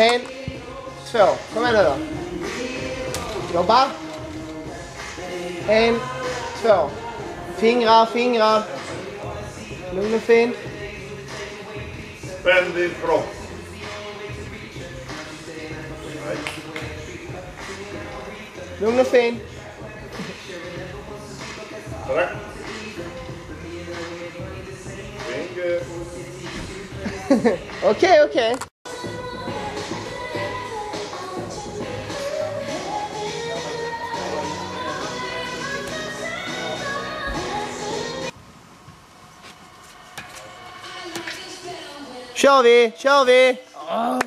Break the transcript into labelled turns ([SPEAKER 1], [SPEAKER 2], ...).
[SPEAKER 1] En, två. Kom igen nu då. Jobba. En, två. Fingrar, fingrar. Lugn och fin.
[SPEAKER 2] Spänn din kropp.
[SPEAKER 1] Lugn och fin.
[SPEAKER 2] Finger.
[SPEAKER 1] Okej, okej. Kör vi, kör vi! Ah.